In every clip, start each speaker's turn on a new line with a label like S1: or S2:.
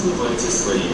S1: забывайте свои.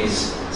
S1: is